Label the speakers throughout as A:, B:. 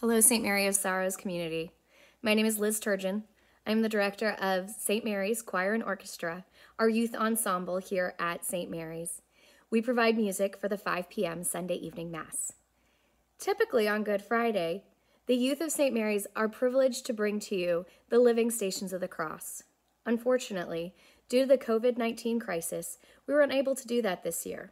A: Hello, St. Mary of Sorrows community. My name is Liz Turgeon. I'm the director of St. Mary's Choir and Orchestra, our youth ensemble here at St. Mary's. We provide music for the 5 p.m. Sunday evening Mass. Typically on Good Friday, the youth of St. Mary's are privileged to bring to you the living stations of the cross. Unfortunately, due to the COVID 19 crisis, we were unable to do that this year.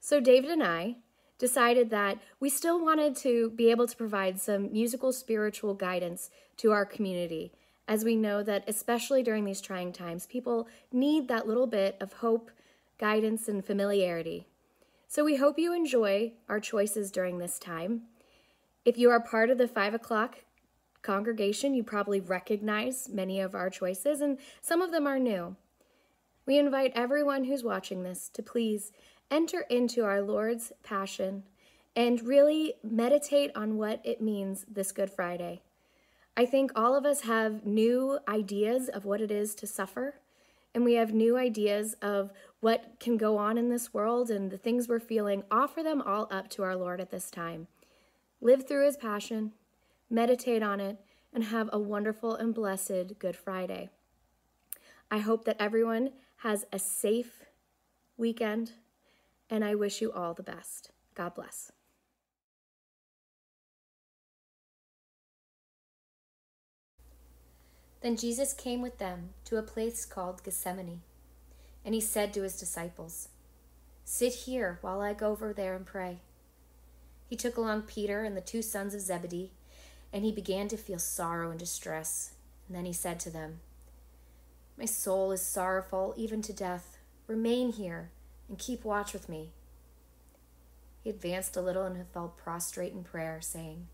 A: So, David and I, decided that we still wanted to be able to provide some musical spiritual guidance to our community, as we know that, especially during these trying times, people need that little bit of hope, guidance, and familiarity. So we hope you enjoy our choices during this time. If you are part of the 5 o'clock congregation, you probably recognize many of our choices, and some of them are new. We invite everyone who's watching this to please enter into our Lord's Passion and really meditate on what it means this Good Friday. I think all of us have new ideas of what it is to suffer, and we have new ideas of what can go on in this world and the things we're feeling. Offer them all up to our Lord at this time. Live through His passion, meditate on it, and have a wonderful and blessed Good Friday. I hope that everyone has a safe weekend and I wish you all the best. God bless. Then Jesus came with them to a place called Gethsemane, and he said to his disciples, Sit here while I go over there and pray. He took along Peter and the two sons of Zebedee, and he began to feel sorrow and distress. And then he said to them, My soul is sorrowful even to death. Remain here and keep watch with me. He advanced a little and fell prostrate in prayer, saying,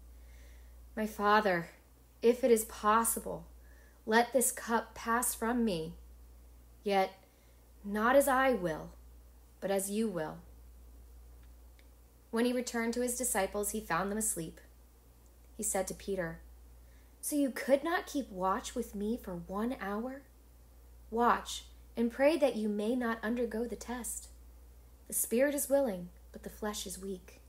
A: My Father, if it is possible, let this cup pass from me. Yet not as I will, but as you will. When he returned to his disciples, he found them asleep. He said to Peter, So you could not keep watch with me for one hour? Watch and pray that you may not undergo the test. The spirit is willing, but the flesh is weak.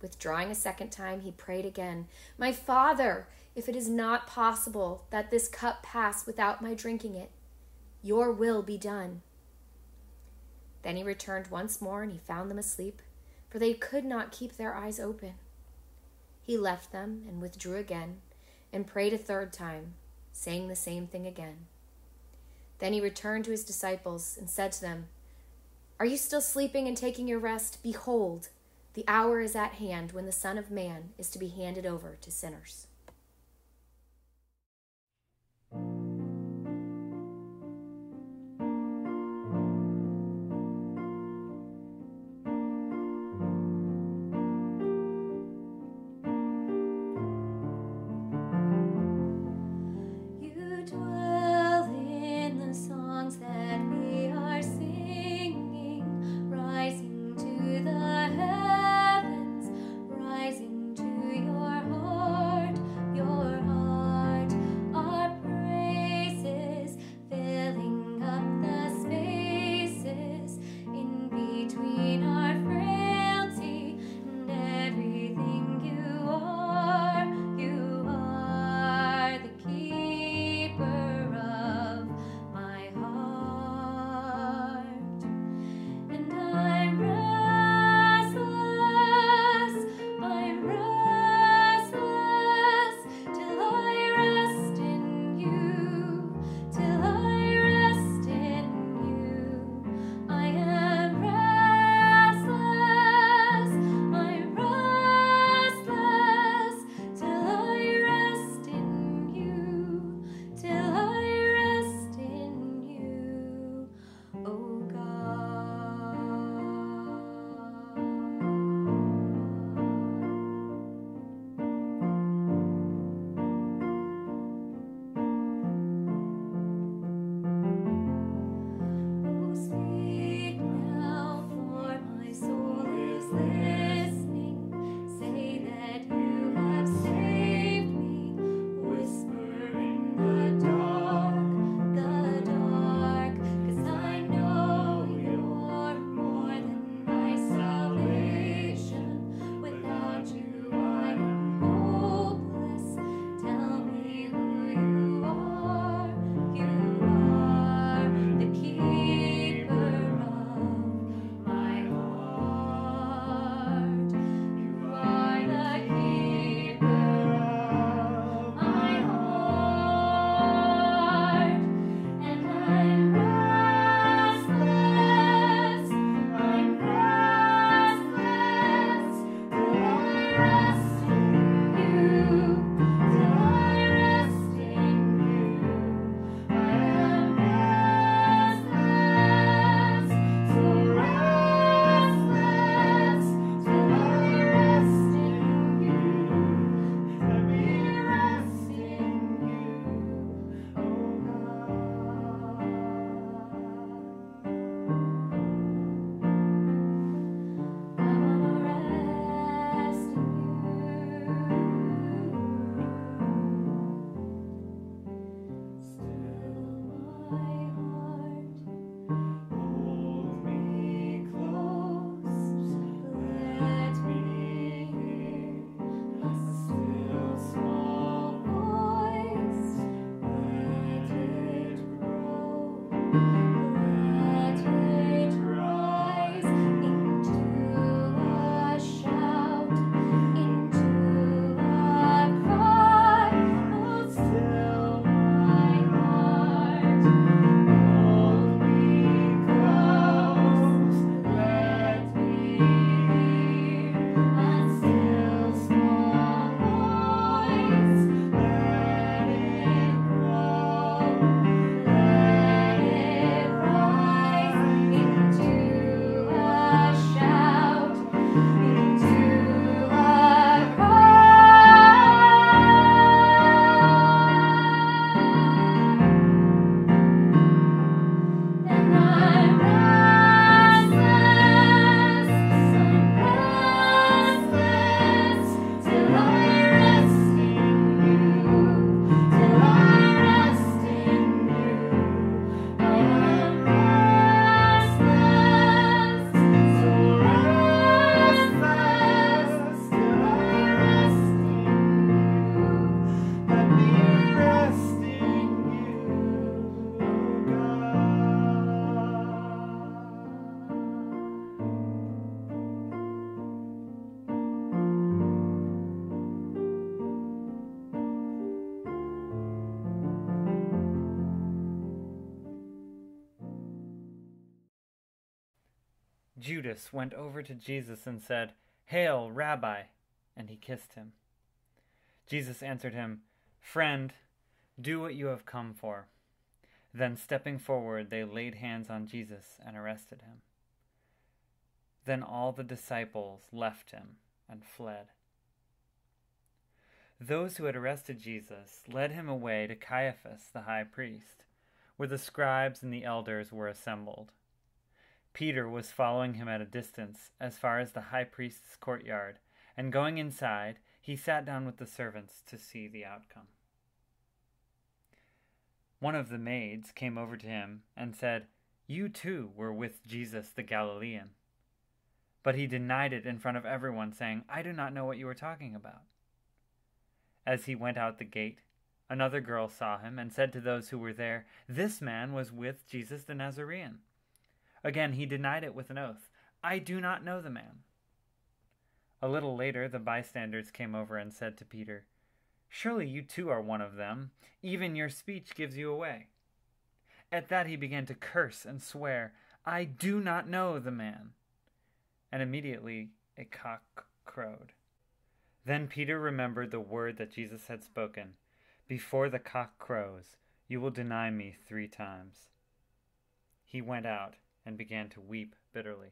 A: Withdrawing a second time, he prayed again, My Father, if it is not possible that this cup pass without my drinking it, your will be done. Then he returned once more, and he found them asleep, for they could not keep their eyes open. He left them and withdrew again, and prayed a third time, saying the same thing again. Then he returned to his disciples and said to them, are you still sleeping and taking your rest? Behold, the hour is at hand when the Son of Man is to be handed over to sinners.
B: Judas went over to Jesus and said, Hail, Rabbi! And he kissed him. Jesus answered him, Friend, do what you have come for. Then, stepping forward, they laid hands on Jesus and arrested him. Then all the disciples left him and fled. Those who had arrested Jesus led him away to Caiaphas the high priest, where the scribes and the elders were assembled. Peter was following him at a distance, as far as the high priest's courtyard, and going inside, he sat down with the servants to see the outcome. One of the maids came over to him and said, You too were with Jesus the Galilean. But he denied it in front of everyone, saying, I do not know what you are talking about. As he went out the gate, another girl saw him and said to those who were there, This man was with Jesus the Nazarene. Again, he denied it with an oath. I do not know the man. A little later, the bystanders came over and said to Peter, Surely you too are one of them. Even your speech gives you away. At that he began to curse and swear, I do not know the man. And immediately a cock crowed. Then Peter remembered the word that Jesus had spoken Before the cock crows, you will deny me three times. He went out and began to weep bitterly.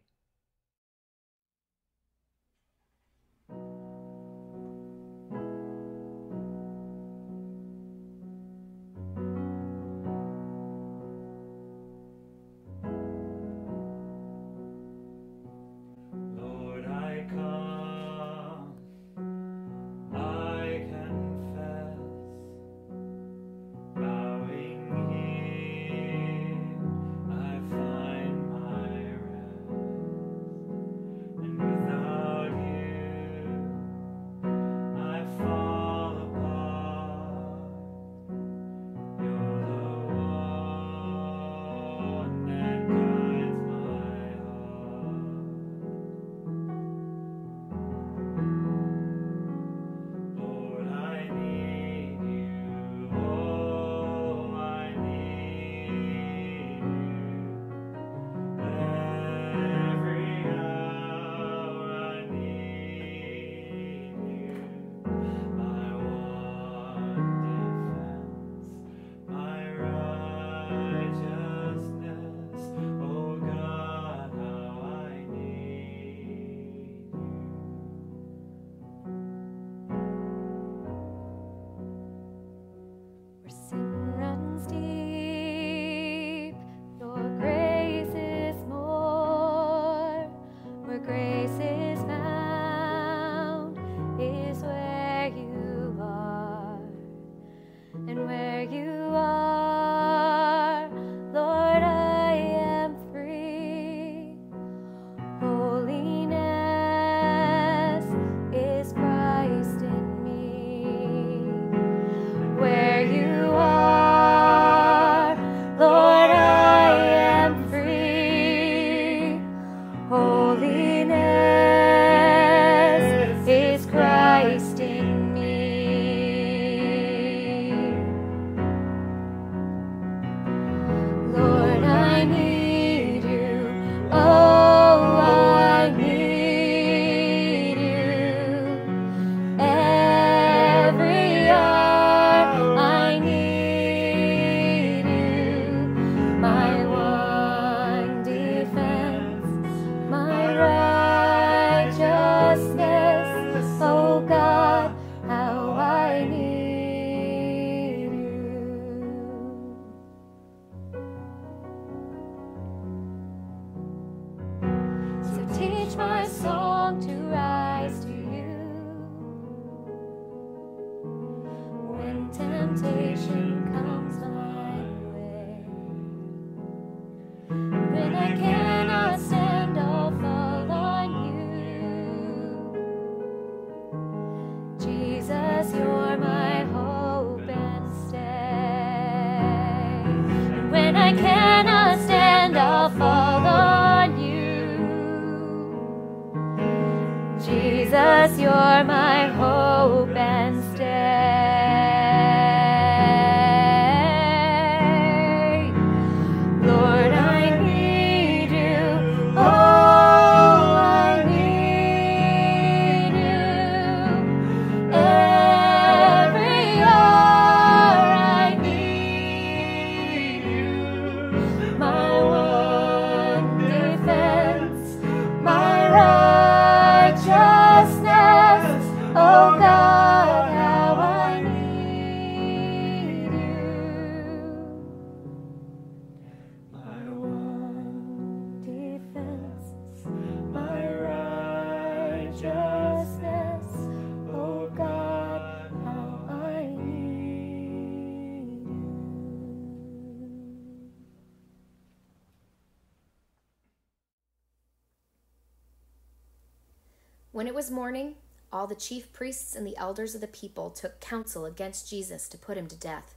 A: Was morning, all the chief priests and the elders of the people took counsel against Jesus to put him to death.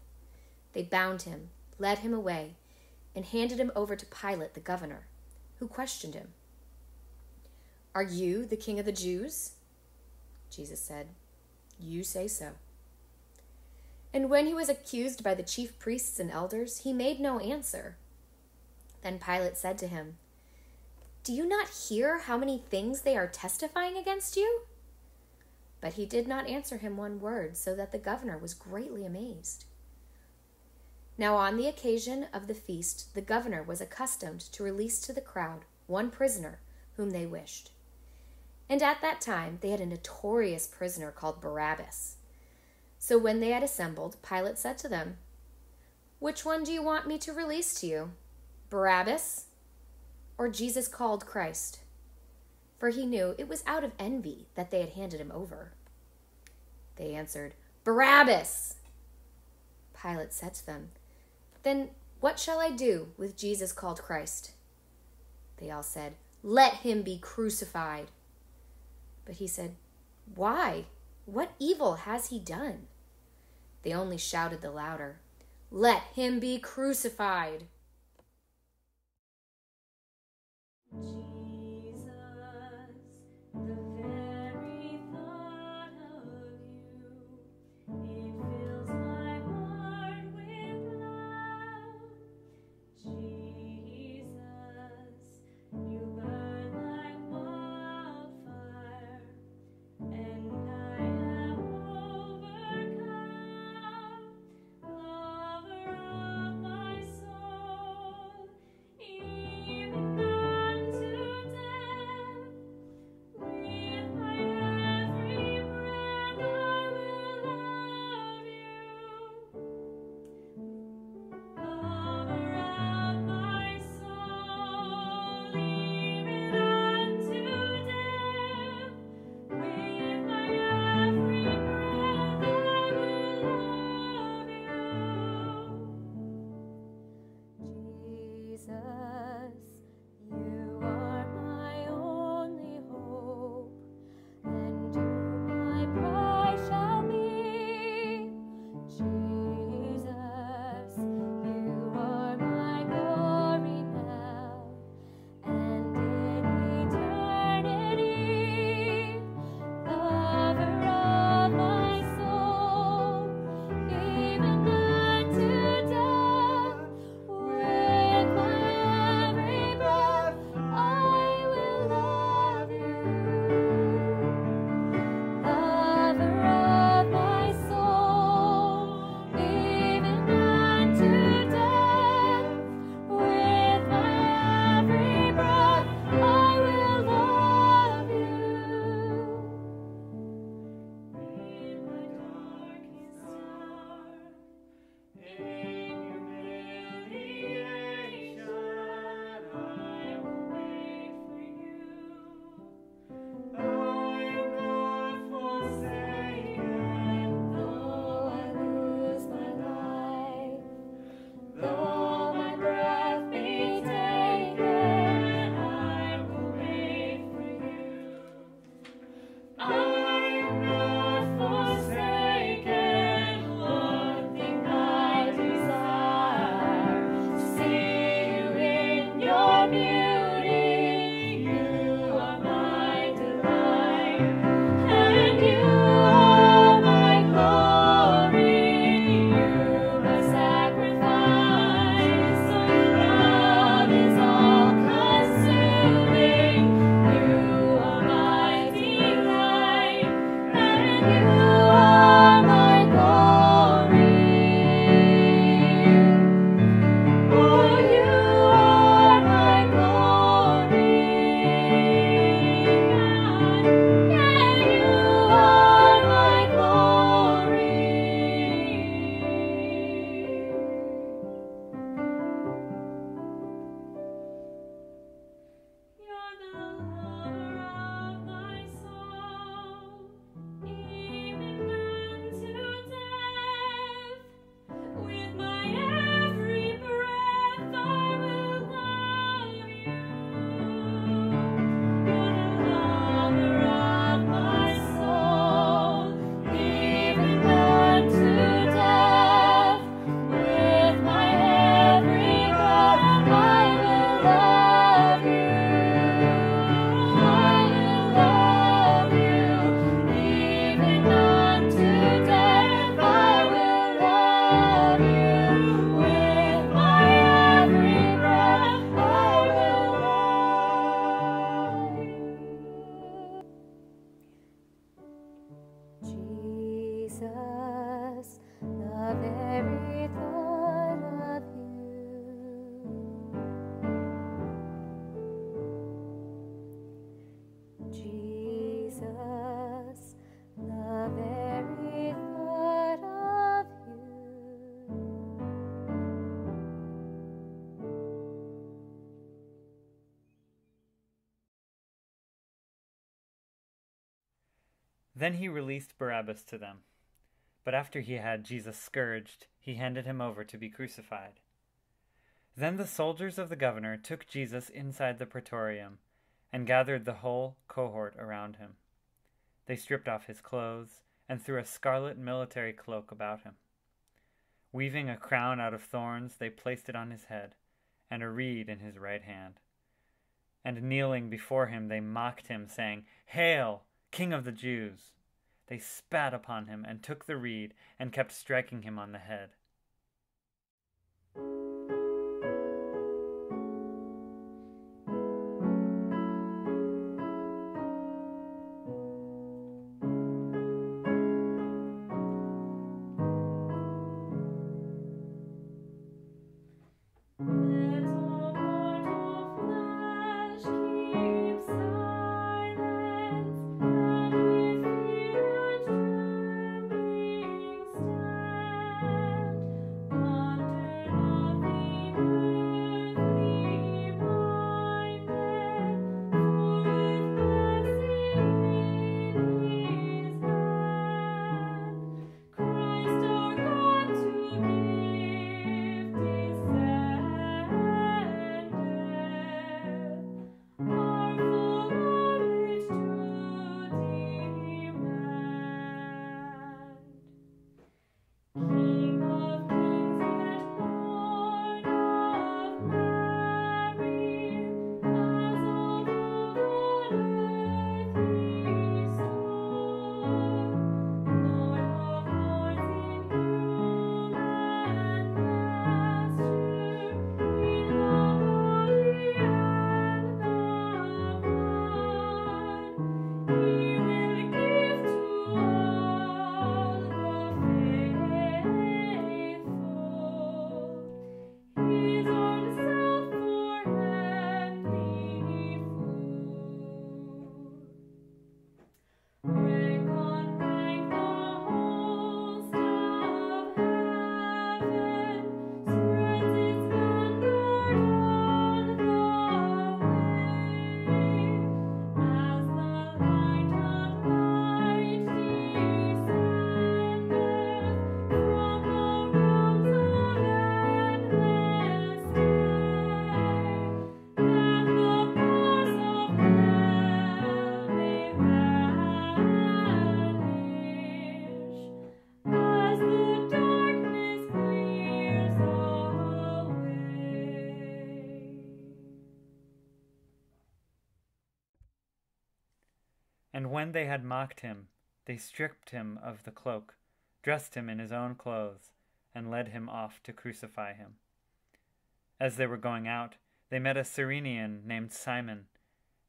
A: They bound him, led him away, and handed him over to Pilate the governor, who questioned him. Are you the king of the Jews? Jesus said, You say so. And when he was accused by the chief priests and elders, he made no answer. Then Pilate said to him, Do you not hear how many things they are testifying against you? But he did not answer him one word, so that the governor was greatly amazed. Now, on the occasion of the feast, the governor was accustomed to release to the crowd one prisoner whom they wished. And at that time they had a notorious prisoner called Barabbas. So when they had assembled, Pilate said to them, Which one do you want me to release to you? Barabbas or Jesus called Christ? For he knew it was out of envy that they had handed him over. They answered, Barabbas! Pilate said to them, Then what shall I do with Jesus called Christ? They all said, Let him be crucified. But he said, Why? What evil has he done? They only shouted the louder, Let him be crucified. Jesus,
C: Then he released Barabbas to them. But after he had Jesus scourged, he handed him over to be crucified. Then the soldiers of the governor took Jesus inside the praetorium and gathered the whole cohort around him. They stripped off his clothes and threw a scarlet military cloak about him. Weaving a crown out of thorns, they placed it on his head, and a reed in his right hand. And kneeling before him, they mocked him, saying, Hail, King of the Jews! They spat upon him and took the reed and kept striking him on the head. When they had mocked him, they stripped him of the cloak, dressed him in his own clothes, and led him off to crucify him. As they were going out, they met a Cyrenian named Simon.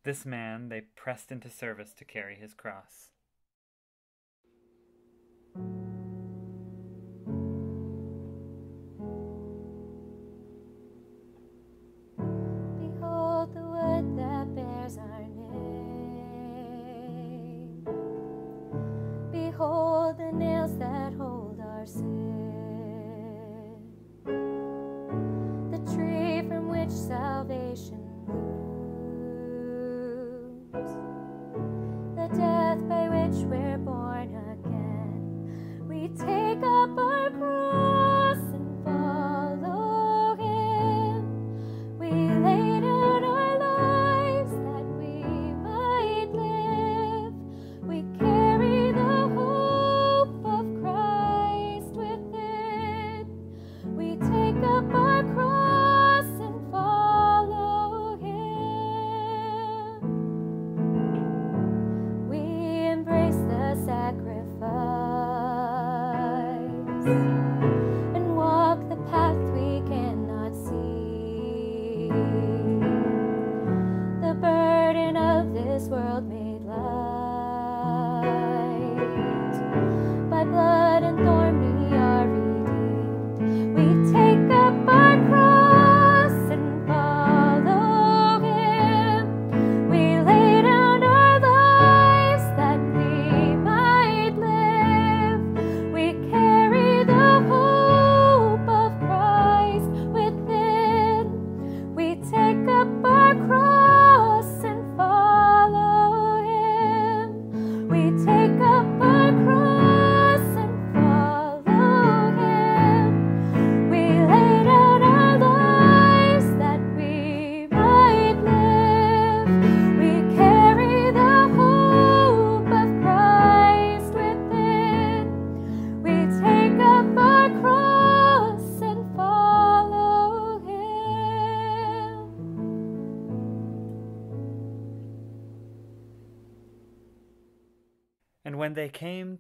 C: This man they pressed into service to carry his cross.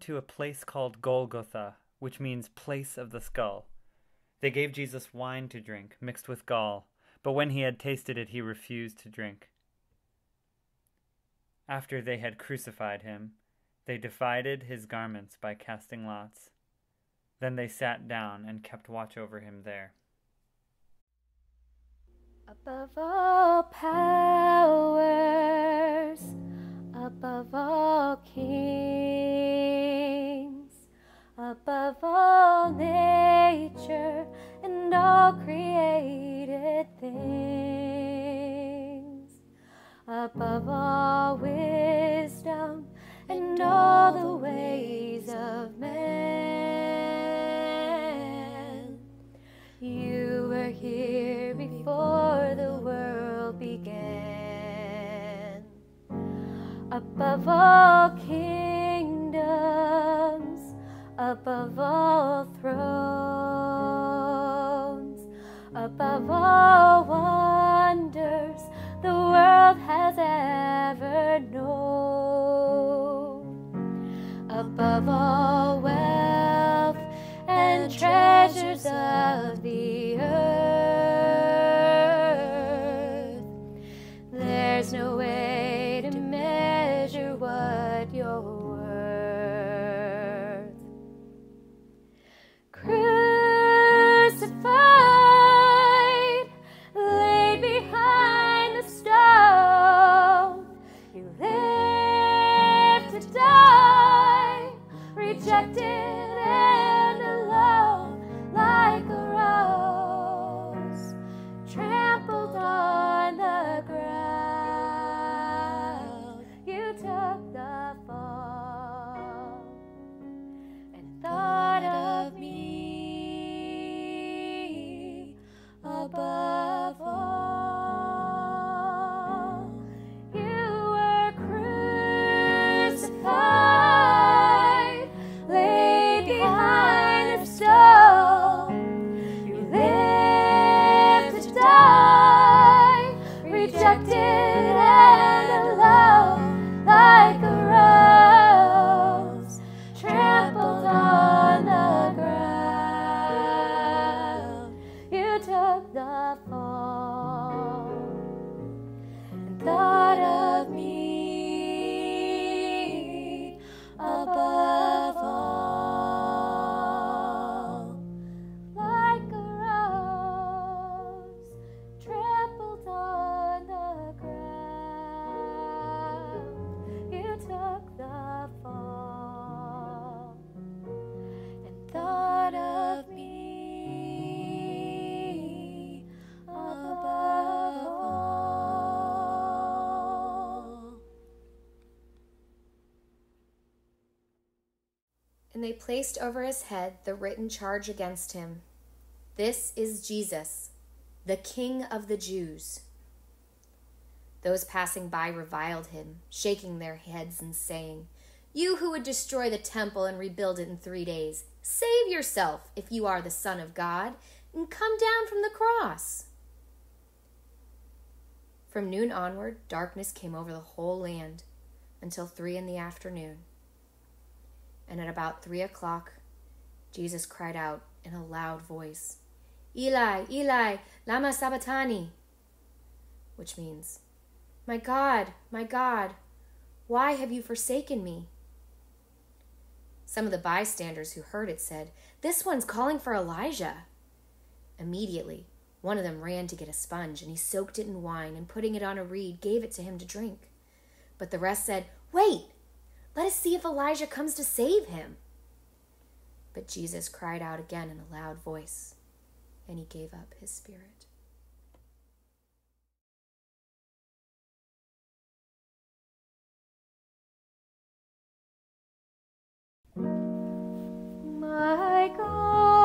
B: To a place called Golgotha, which means place of the skull, they gave Jesus wine to drink, mixed with gall, but when he had tasted it, he refused to drink. After they had crucified him, they divided his garments by casting lots. Then they sat down and kept watch over him there.
C: Above all powers, above all kings, above all nature and all created things, above all wisdom and all the ways of man. You were here before the world began. Above all kingdoms, above all thrones, above all wonders the world has ever known, above all wealth and treasures of the earth. There's no way And they placed over his head the written charge against him This is Jesus, the King of the Jews. Those passing by reviled him, shaking their heads and saying, You who would destroy the temple and rebuild it in three days, save yourself if you are the Son of God, and come down from the cross. From noon onward, darkness came over the whole land until three in the afternoon. And at about three o'clock, Jesus cried out in a loud voice, Eli, Eli, lama sabachthani, which means, My God, my God, why have you forsaken me? Some of the bystanders who heard it said, This one's calling for Elijah. Immediately, one of them ran to get a sponge, and he soaked it in wine, and putting it on a reed, gave it to him to drink. But the rest said, Wait, let us see if Elijah comes to save him. But Jesus cried out again in a loud voice, and he gave up his spirit. My God,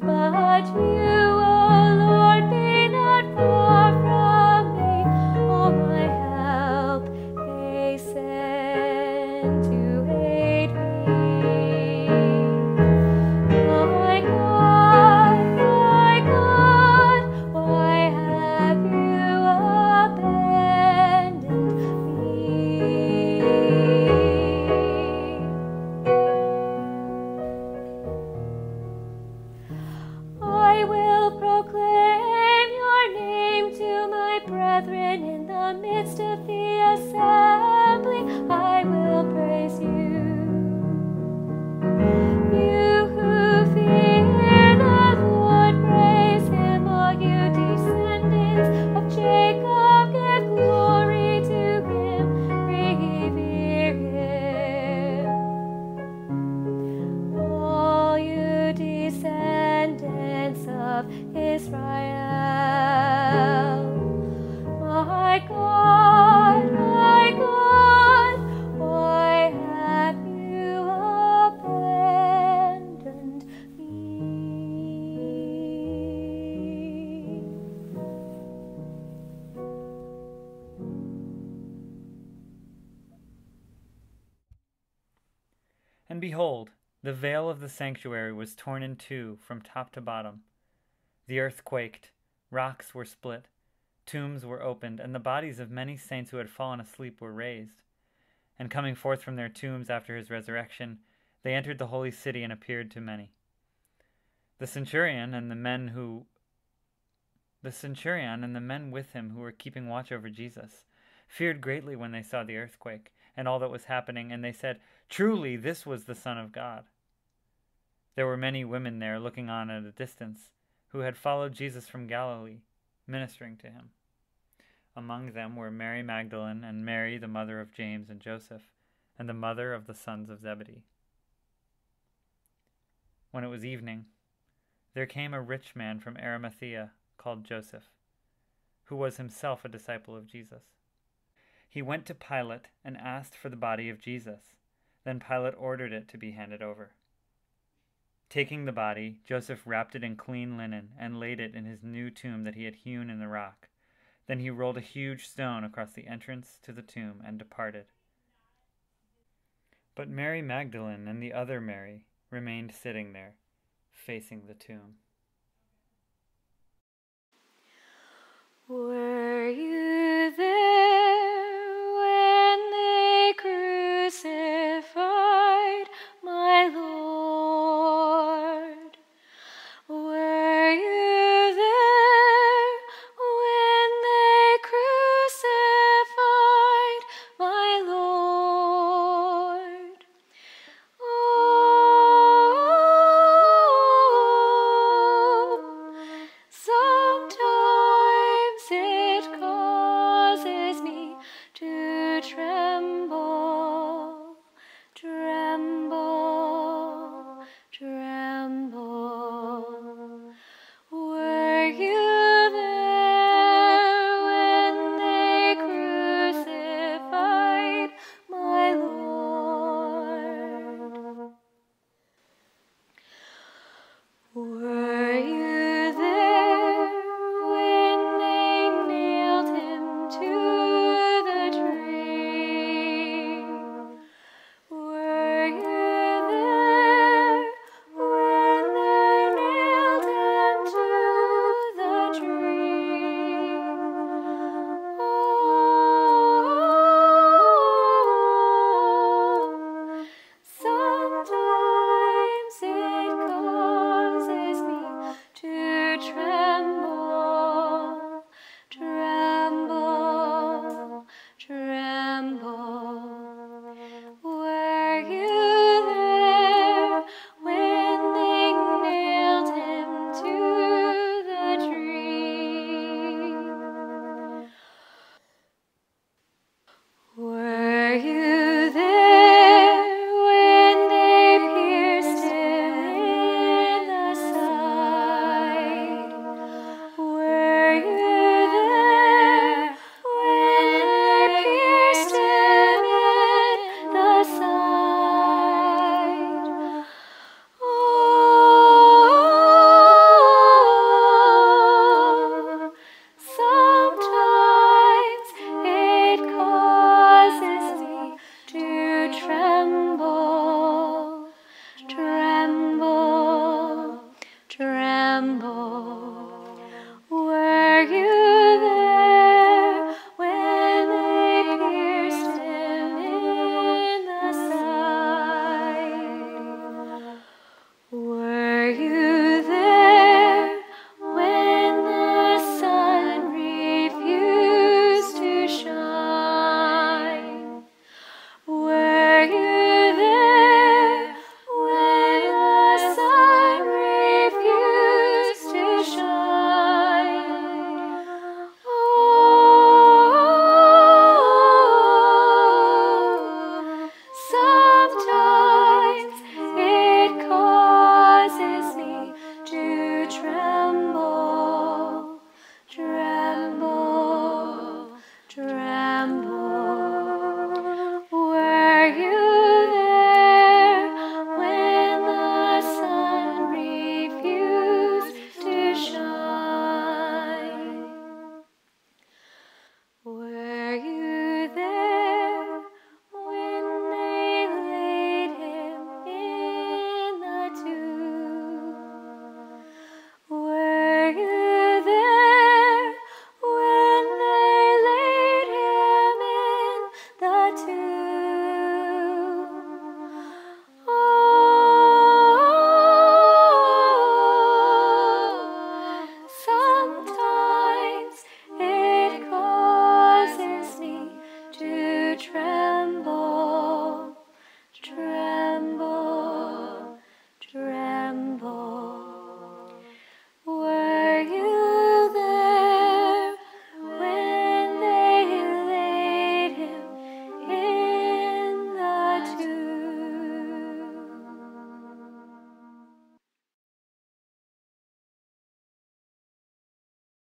C: but you
B: And behold, the veil of the sanctuary was torn in two from top to bottom. The earth quaked, rocks were split, tombs were opened, and the bodies of many saints who had fallen asleep were raised. And coming forth from their tombs after his resurrection, they entered the holy city and appeared to many. The centurion and the men who the centurion and the men with him who were keeping watch over Jesus feared greatly when they saw the earthquake and all that was happening, and they said, Truly, this was the Son of God. There were many women there looking on at a distance, who had followed Jesus from Galilee, ministering to him. Among them were Mary Magdalene and Mary, the mother of James and Joseph, and the mother of the sons of Zebedee. When it was evening, there came a rich man from Arimathea called Joseph, who was himself a disciple of Jesus. He went to Pilate and asked for the body of Jesus. Then Pilate ordered it to be handed over. Taking the body, Joseph wrapped it in clean linen and laid it in his new tomb that he had hewn in the rock. Then he rolled a huge stone across the entrance to the tomb and departed. But Mary Magdalene and the other Mary remained sitting there, facing the tomb.
A: Were you there?